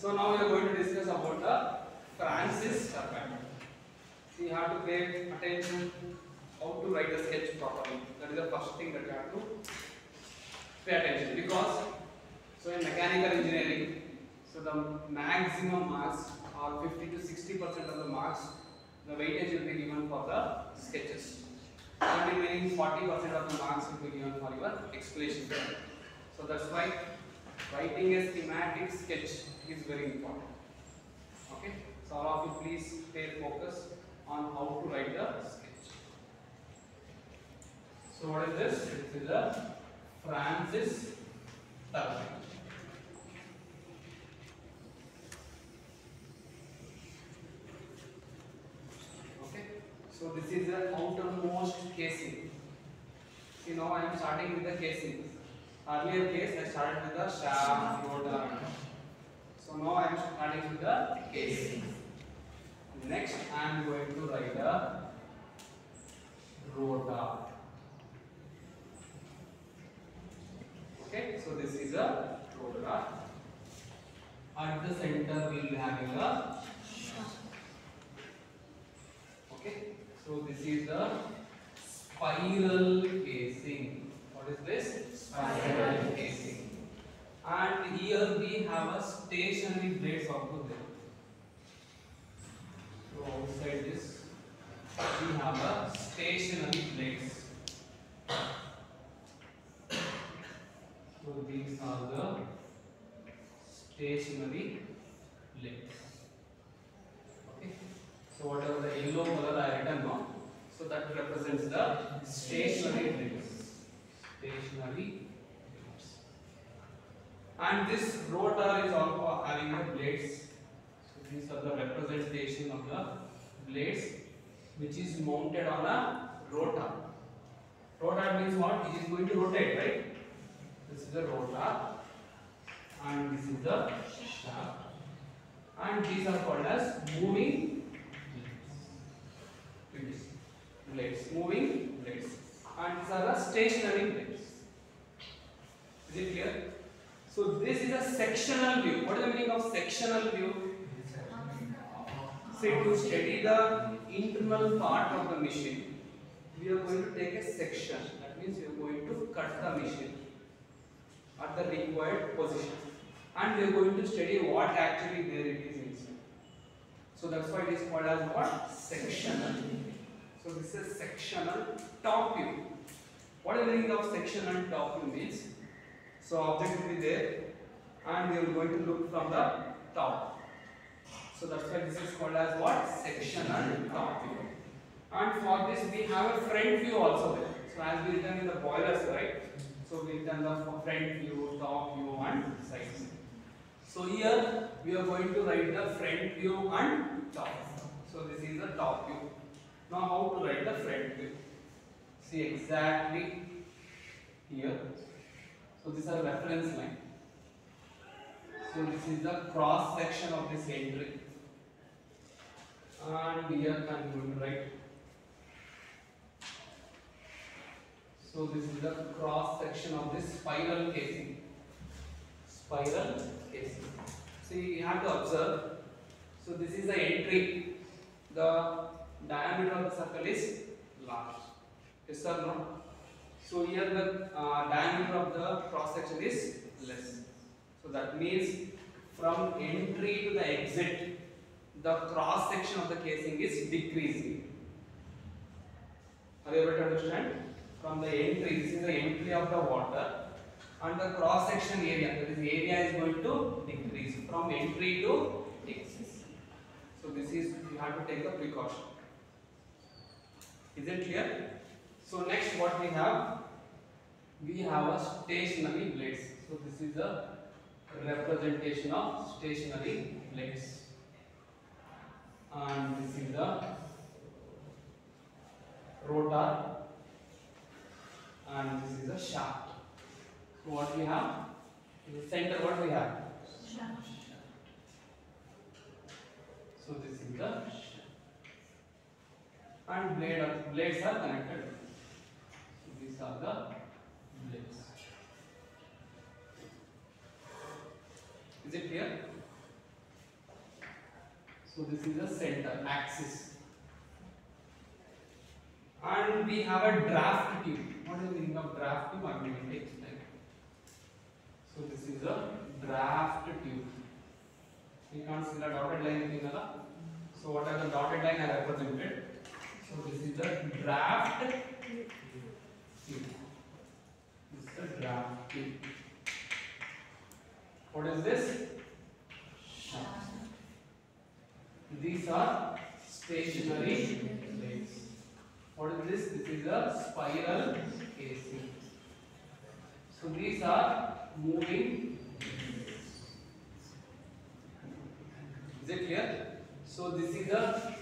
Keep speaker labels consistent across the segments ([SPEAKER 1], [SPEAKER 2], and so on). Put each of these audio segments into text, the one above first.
[SPEAKER 1] So now we are going to discuss about the Francis turbine. So you have to pay attention how to write the sketch properly. That is the first thing that you have to pay attention because so in mechanical engineering, so the maximum marks or 50 to 60 percent of the marks, the weightage will be given for the sketches. And remaining 40 percent of the marks will be given for your explanation. So that's why writing a schematic sketch is very important. Okay, so all of you please stay focused on how to write the sketch. So what is this? This is the Francis turbine. Okay, so this is the outermost casing. See now I am starting with the casing. Earlier case I started with the shaft, rotor. So now I am starting with the casing. Next I am going to write the rotor. Okay, so this is a rotor. At the center we will be having a Okay, so this is the spiral casing. What is this? And here we have a stationary blades also there. So outside this, we have a stationary blades. So these are the stationary blades. Okay. So whatever the yellow color I written now, so that represents the stationary blades. Stationary. And this rotor is also having the blades. So these are the representation of the blades which is mounted on a rotor. Rotor means what? It is going to rotate, right? This is the rotor and this is the shaft and these are called as moving blades. Blades, moving blades, and these are the stationary blades. Is it clear? So this is a sectional view. What is the meaning of sectional view? Say to study the internal part of the machine, we are going to take a section. That means we are going to cut the machine at the required position, and we are going to study what actually there it is inside. So that's why it is called as what? Sectional. So this is sectional top view. What is the meaning of sectional top view means? So object will be there and we are going to look from the top. So that's why this is called as what? Sectional top view. And for this we have a front view also there. So as we written in the boilers, right? So we written the front view, top view and side view. So here we are going to write the front view and top. So this is the top view. Now how to write the front view? See exactly here. So these are reference line. So this is the cross section of this entry. And here going to write. So this is the cross section of this spiral casing. Spiral casing. See, you have to observe. So this is the entry. The diameter of the circle is large. Yes or no? So here the uh, diameter of the cross section is less. So that means from entry to the exit, the cross section of the casing is decreasing. Are you able to understand? From the entry, this is the entry of the water, and the cross section area, that is area is going to decrease from entry to exit. So this is you have to take the precaution. Is it clear? So next what we have? We have a stationary blades. So this is a representation of stationary blades. And this is the rotor and this is the shaft. So what we have? In the center what we have? Shaft. So this is the shaft. and blade blades are connected. These are the blades. Is it clear? So this is the center axis. And we have a draft tube. What is the meaning of draft tube? I'm going to explain. So this is a draft tube. You can't see the dotted line nada? So what are the dotted line I represented? So this is the draft. This is the draft tube. What is this? Shaft. These are stationary blades. What is this? This is a spiral casing. So these are moving. Is it clear? So this is a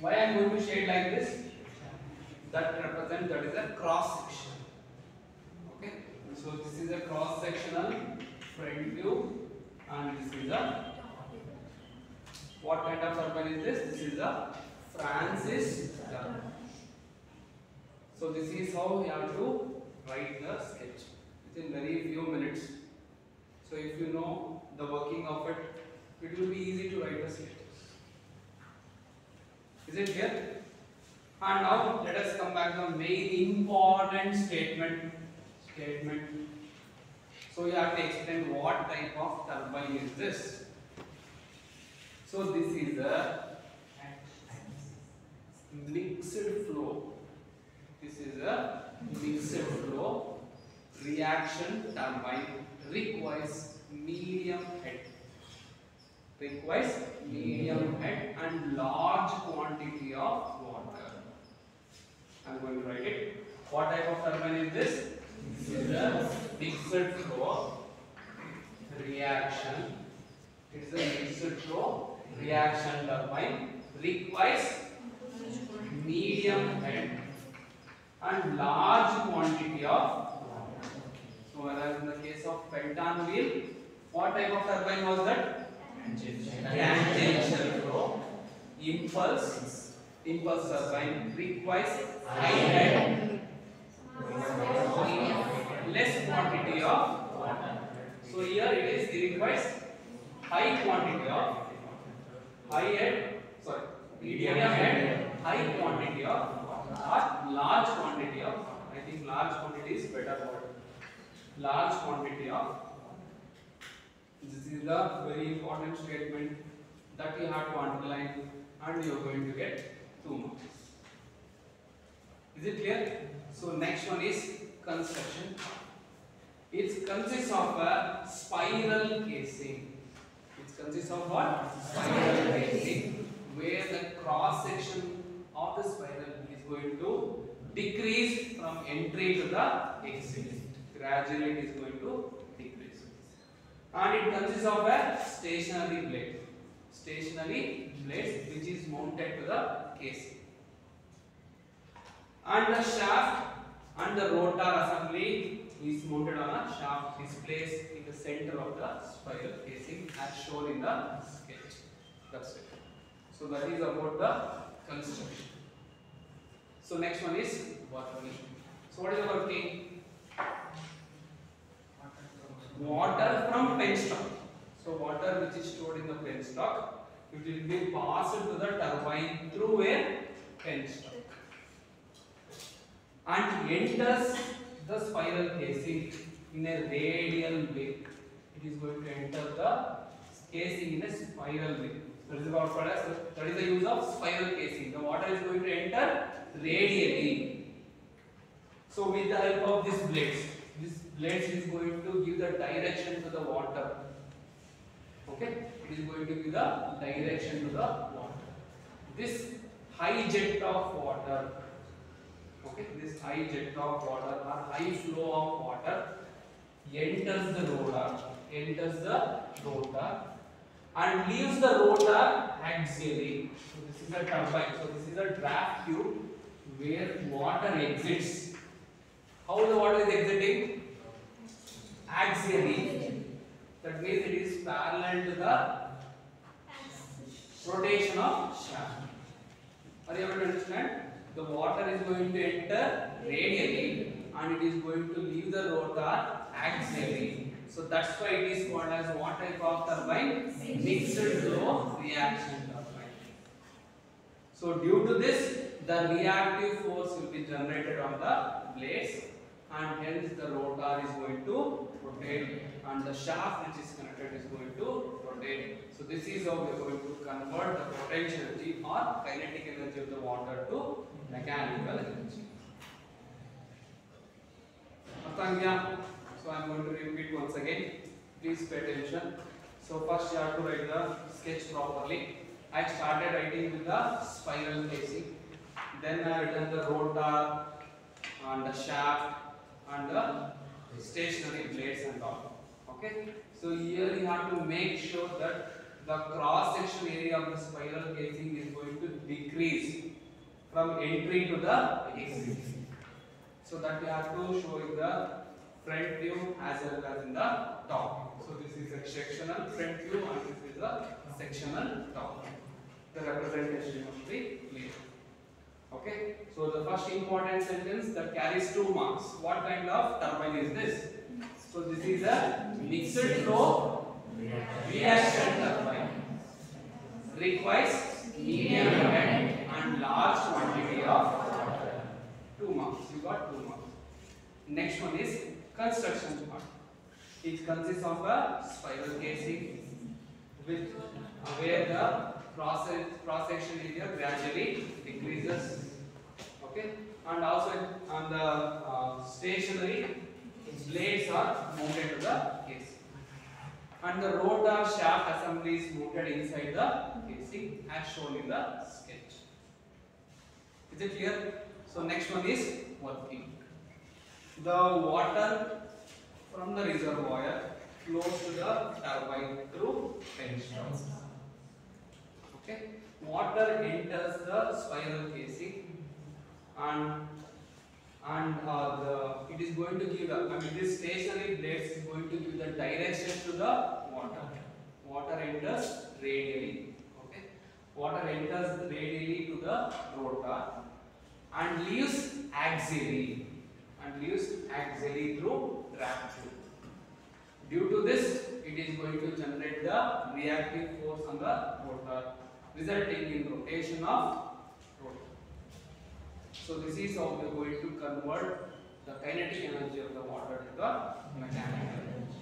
[SPEAKER 1] why I am going to shade like this? That represents that is a cross section. Okay. So this is a cross sectional front view and this is a what kind of turbine is this? This is a Francis turbine. So this is how you have to write the sketch within very few minutes. So if you know the working of it, it will be easy to write the sketch. Is it clear? And now let us come back to the main important statement. Statement. So you have to explain what type of turbine is this. So this is a mixed flow. This is a mixed flow reaction turbine requires medium head. Requires medium head and large quantity of water. I am going to write it. What type of turbine is this? This is a mixed flow reaction. It is a mixed flow reaction turbine requires medium head and large quantity of. So whereas in the case of Pelton wheel, what type of turbine was that? Tangential flow. Impulse, impulse turbine requires high head, less quantity of water. So here it is, it requires high quantity of high head, sorry, medium head, high quantity of or large quantity of, I think large quantity is better word. Large quantity of. This is the very important statement that you have to underline and you are going to get two marks. Is it clear? So next one is construction. It consists of a spiral casing. It consists of what? Spiral casing, where the cross section of the spiral is going to decrease from entry to the exit. Gradually it is going to decrease. And it consists of a stationary blade. Stationary blade which is mounted to the casing. And the shaft and the rotor assembly is mounted on a shaft is placed in the center of the spiral casing as shown in the sketch. That's it. So that is about the construction. So next one is working. So what is the working? Water from penstock. So water which is stored in the penstock, it will be passed to the turbine through a penstock and enters the spiral casing in a radial way. It is going to enter the casing in a spiral way. That is about products. That is the use of spiral casing. The water is going to enter radially. So with the help of these blades, this blades is going to give the direction to the water. Okay, it is going to give the direction to the water. This high jet of water okay this high jet of water or high flow of water enters the rotor enters the rotor and leaves the rotor axially. So this is a turbine. So this is a draft tube where water exits. How the water is exiting? Axially that means it is parallel to the rotation of shaft are you able to understand the water is going to enter radially and it is going to leave the rotor axially. So that's why it is called as what type of turbine? Mixed flow reaction turbine. So due to this, the reactive force will be generated on the blades and hence the rotor is going to rotate and the shaft which is connected is going to rotate. So this is how we are going to convert the potential energy or kinetic energy of the water to mechanical energy. So I am going to repeat once again. Please pay attention. So first you have to write the sketch properly. I started writing with the spiral casing. Then I written the rotor and the shaft and the stationary blades and all. Okay. So here you have to make sure that the cross section area of the spiral casing is going to decrease from entry to the exit. So that you have to show in the front view as well as in the top. So this is a sectional front view and this is a sectional top. The representation must be clear. Okay. So the first important sentence that carries two marks. What kind of turbine is this? So this is a mixed flow reaction turbine. Requires medium and large quantity of water. Two marks. You got two marks. Next one is construction part. It consists of a spiral casing with where the cross cross section area gradually decreases. Okay, and also on the uh, stationary blades are mounted to the casing, and the rotor shaft assembly is mounted inside the casing as shown in the sketch. Is it clear? So next one is working. The water from the reservoir flows to the turbine through tension. Okay. Water enters the spiral casing and and uh, the it is going to give the I mean this stationary blades is going to give the direction to the water. Water enters radially. Okay. Water enters radially to the rotor and leaves axially and leaves axially through draft tube. Due to this, it is going to generate the reactive force on the rotor, resulting in rotation of. So this is how we are going to convert the kinetic energy of the water to the mechanical energy.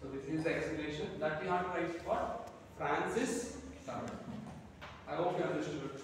[SPEAKER 1] So this is the explanation that we have write for Francis turbine. I hope you understood.